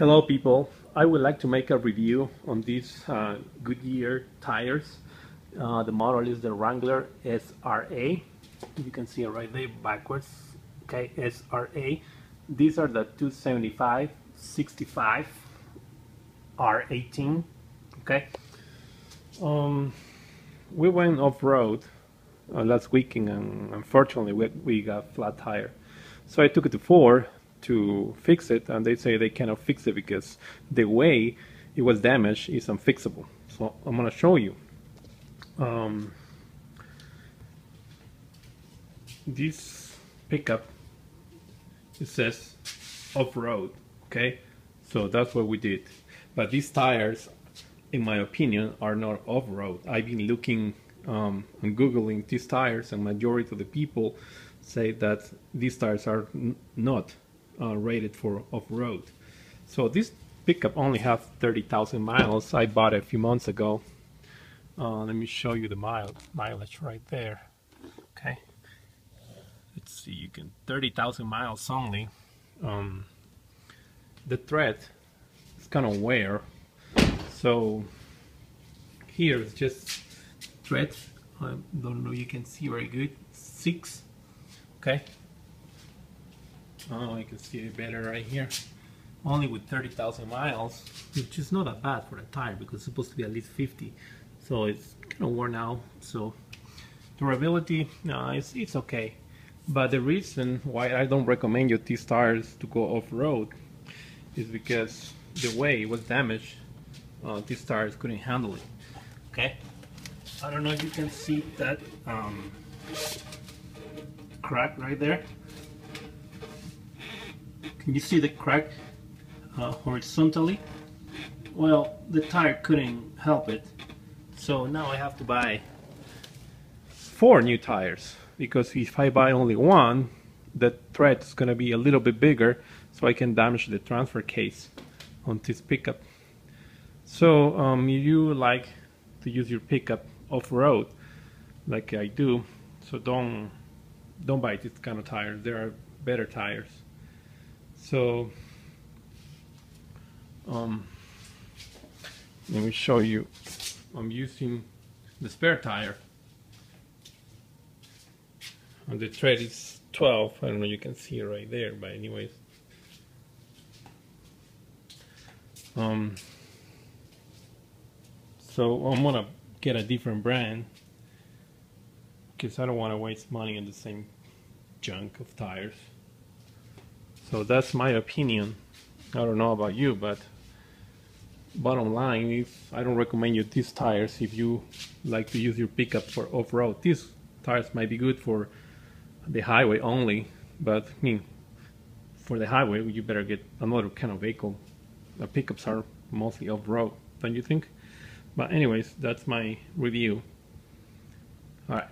Hello people, I would like to make a review on these uh, Goodyear tires. Uh, the model is the Wrangler SRA. You can see it right there backwards. Okay, SRA. These are the 275 65 R18. Okay. Um, we went off-road uh, last weekend and unfortunately we, we got flat tire. So I took it to Ford to fix it and they say they cannot fix it because the way it was damaged is unfixable. So I'm gonna show you. Um, this pickup it says off-road okay? So that's what we did. But these tires in my opinion are not off-road. I've been looking um, and googling these tires and majority of the people say that these tires are not uh, rated for off-road. So this pickup only has 30,000 miles. I bought it a few months ago. Uh, let me show you the mile mileage right there. Okay. Let's see, you can 30,000 miles only. Um, the thread is kind of wear. So here is just thread. I don't know you can see very good. Six. Okay. Oh, you can see it better right here. Only with 30,000 miles, which is not that bad for a tire because it's supposed to be at least 50. So it's kind of worn out. So durability, no, it's, it's okay. But the reason why I don't recommend you these tires to go off-road is because the way it was damaged, uh, these tires couldn't handle it. Okay, I don't know if you can see that um, crack right there. Can you see the crack uh, horizontally? Well, the tire couldn't help it. So now I have to buy four new tires because if I buy only one, the thread is going to be a little bit bigger so I can damage the transfer case on this pickup. So um, you like to use your pickup off-road like I do, so don't don't buy this kind of tires. There are better tires. So um, let me show you. I'm using the spare tire. And the tread is 12. I don't know, you can see it right there, but anyways. Um, so I'm gonna get a different brand because I don't want to waste money on the same junk of tires. So that's my opinion. I don't know about you, but bottom line is I don't recommend you these tires if you like to use your pickup for off-road. These tires might be good for the highway only, but I mean, for the highway, you better get another kind of vehicle. The pickups are mostly off-road, don't you think? But anyways, that's my review. Alright.